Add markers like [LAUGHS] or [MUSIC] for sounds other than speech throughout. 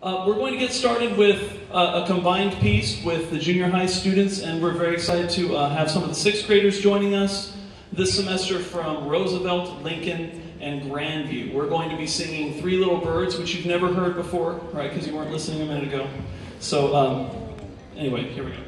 Uh, we're going to get started with uh, a combined piece with the junior high students, and we're very excited to uh, have some of the sixth graders joining us this semester from Roosevelt, Lincoln, and Grandview. We're going to be singing Three Little Birds, which you've never heard before, right, because you weren't listening a minute ago. So, um, anyway, here we go.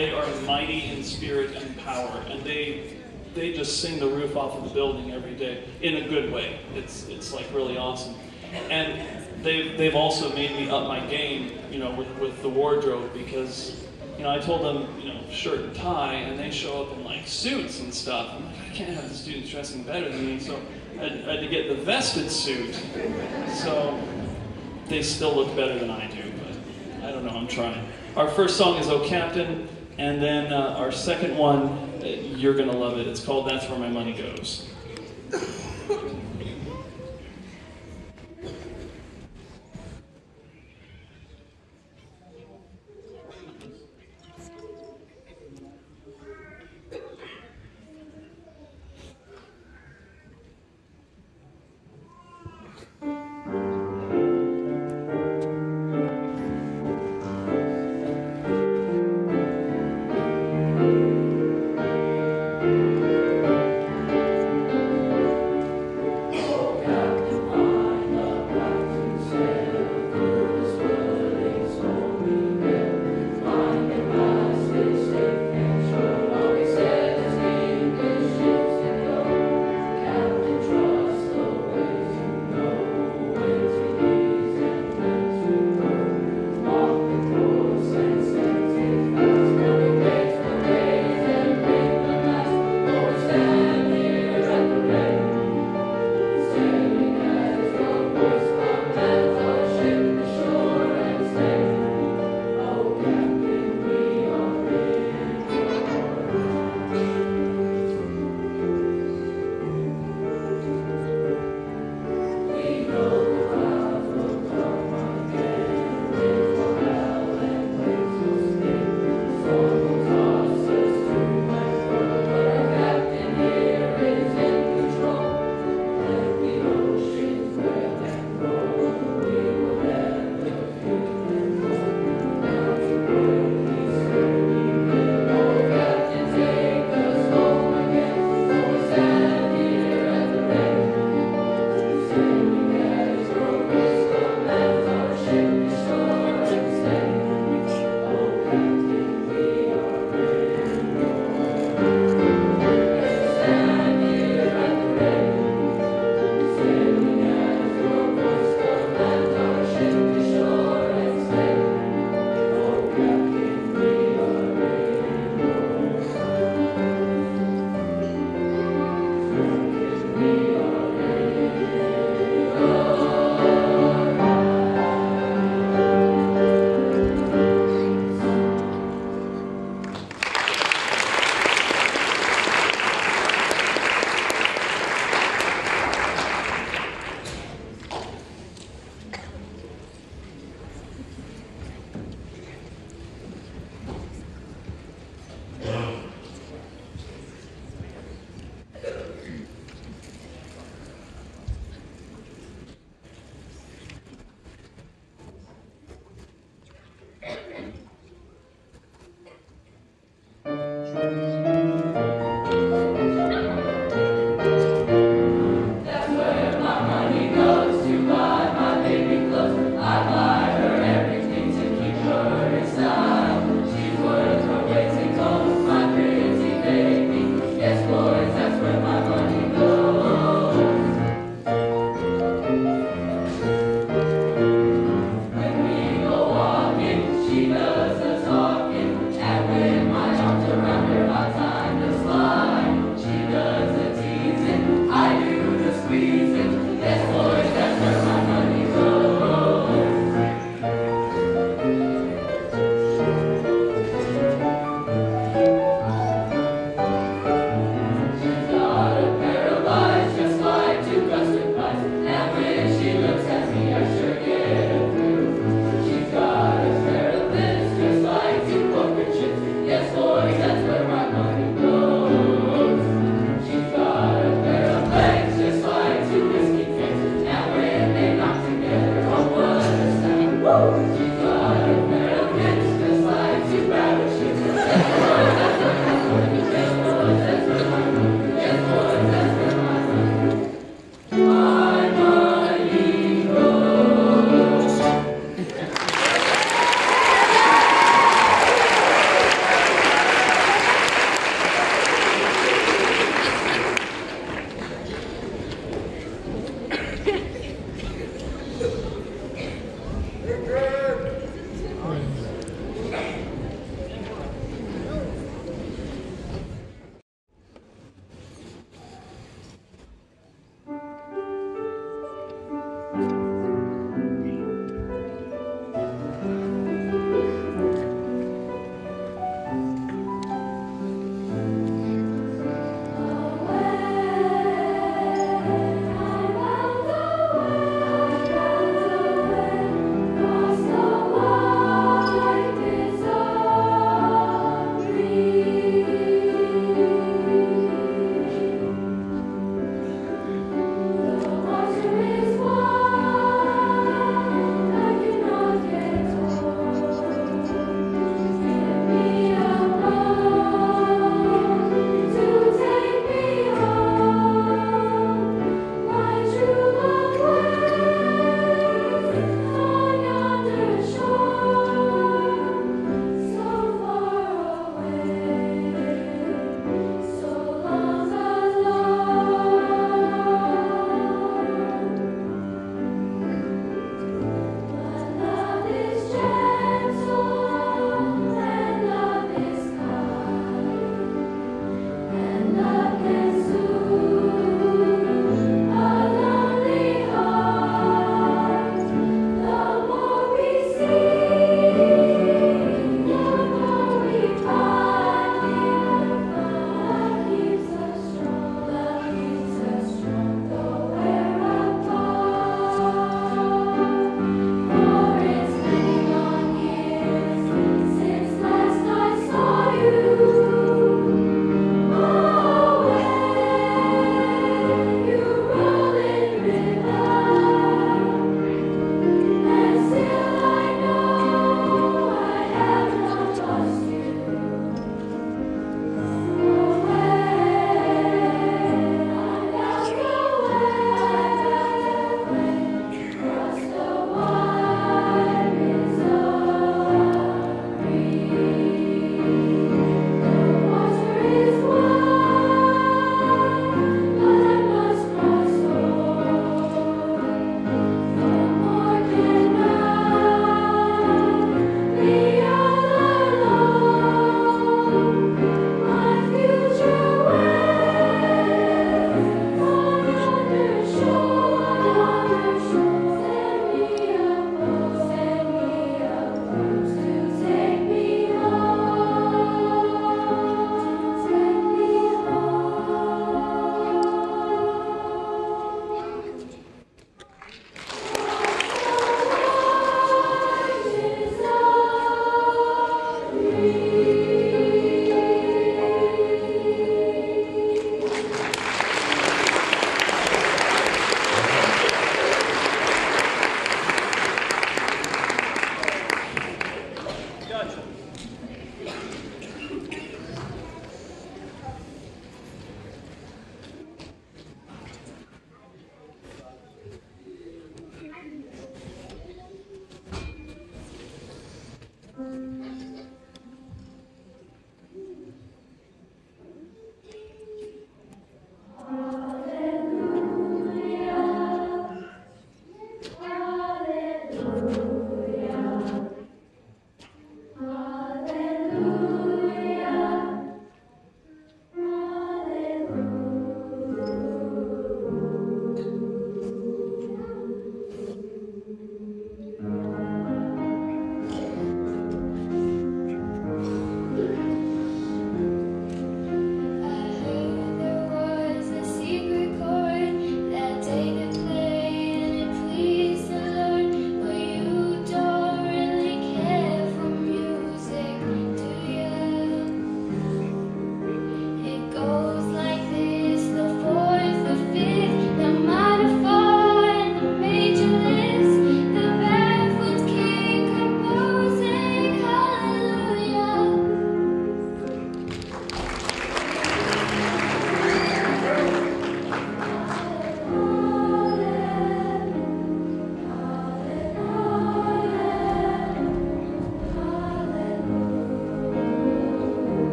They are mighty in spirit and power. And they, they just sing the roof off of the building every day in a good way. It's, it's like really awesome. And they've, they've also made me up my game, you know, with, with the wardrobe because, you know, I told them, you know, shirt and tie, and they show up in like suits and stuff. I'm like, I can't have the students dressing better than me, so I I had to get the vested suit. So they still look better than I do, but I don't know, I'm trying. Our first song is Oh Captain, and then uh, our second one, uh, you're gonna love it. It's called That's Where My Money Goes.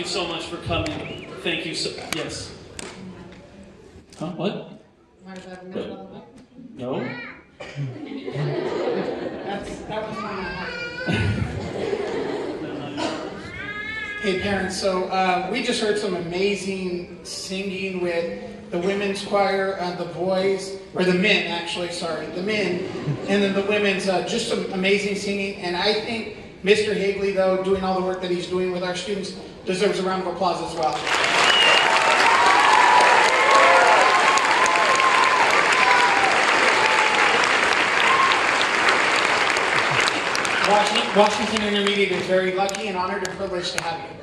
You so much for coming. Thank you so. Yes. Huh? What? Want to go to middle of it? No. That's, that was one I had. Hey parents, so uh, we just heard some amazing singing with the women's choir, uh, the boys, or the men actually, sorry, the men, and then the women's, uh, just some amazing singing. And I think Mr. Higley, though, doing all the work that he's doing with our students, deserves a round of applause as well. Washington, Intermediate is very lucky and honored and privileged to have you.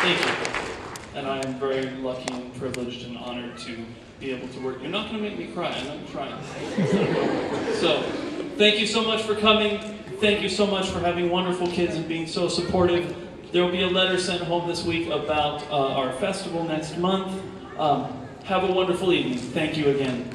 Thank you. And I am very lucky and privileged and honored to be able to work. You're not going to make me cry. I'm not trying. [LAUGHS] So, thank you so much for coming. Thank you so much for having wonderful kids and being so supportive. There will be a letter sent home this week about uh, our festival next month. Um, have a wonderful evening. Thank you again.